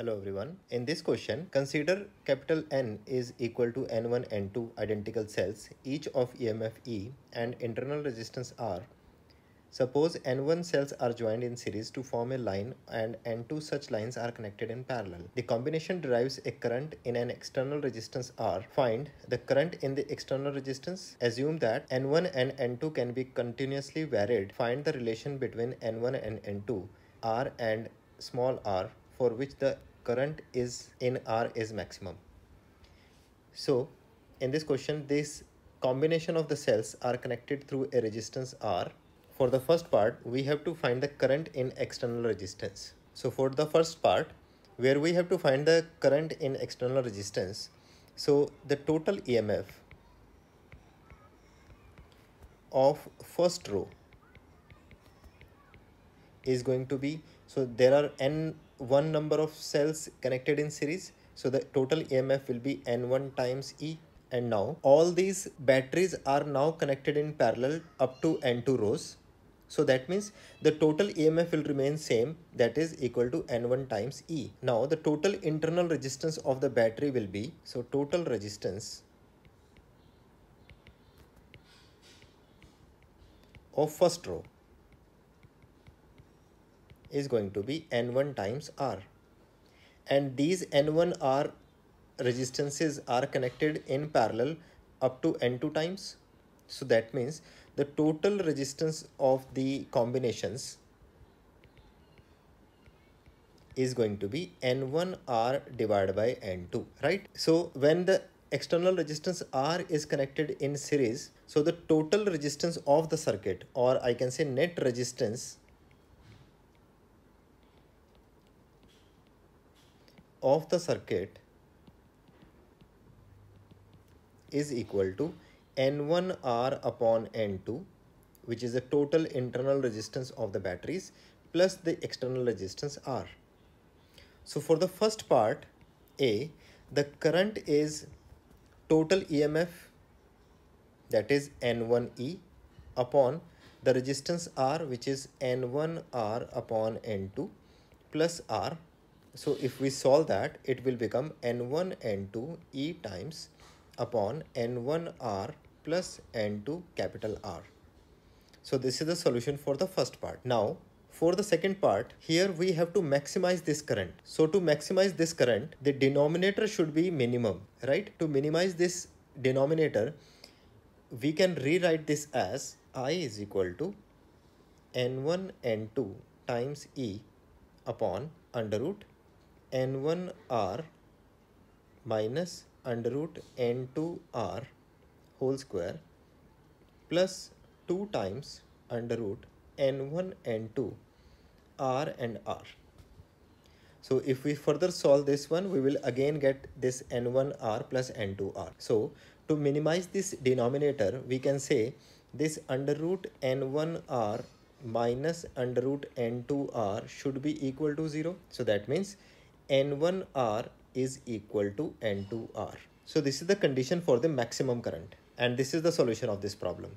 Hello everyone. In this question, consider capital N is equal to N1, N2 identical cells, each of EMF E and internal resistance R. Suppose N1 cells are joined in series to form a line and N2 such lines are connected in parallel. The combination derives a current in an external resistance R. Find the current in the external resistance. Assume that N1 and N2 can be continuously varied. Find the relation between N1 and N2, R and small r for which the current is in R is maximum. So in this question, this combination of the cells are connected through a resistance R. For the first part, we have to find the current in external resistance. So for the first part, where we have to find the current in external resistance, so the total EMF of first row is going to be, so there are n one number of cells connected in series. So the total EMF will be N1 times E. And now all these batteries are now connected in parallel up to N2 rows. So that means the total EMF will remain same that is equal to N1 times E. Now the total internal resistance of the battery will be, so total resistance of first row is going to be N1 times R. And these N1R resistances are connected in parallel up to N2 times. So that means the total resistance of the combinations is going to be N1R divided by N2, right? So when the external resistance R is connected in series, so the total resistance of the circuit or I can say net resistance of the circuit is equal to N1R upon N2 which is the total internal resistance of the batteries plus the external resistance R. So for the first part A, the current is total EMF that is N1E upon the resistance R which is N1R upon N2 plus R so if we solve that, it will become N1 N2 E times upon N1 R plus N2 capital R. So this is the solution for the first part. Now for the second part, here we have to maximize this current. So to maximize this current, the denominator should be minimum, right? To minimize this denominator, we can rewrite this as I is equal to N1 N2 times E upon under root n1r minus under root n2r whole square plus 2 times under root n1 n2 r and r. So if we further solve this one, we will again get this n1r plus n2r. So to minimize this denominator, we can say this under root n1r minus under root n2r should be equal to 0. So that means N1R is equal to N2R. So this is the condition for the maximum current and this is the solution of this problem.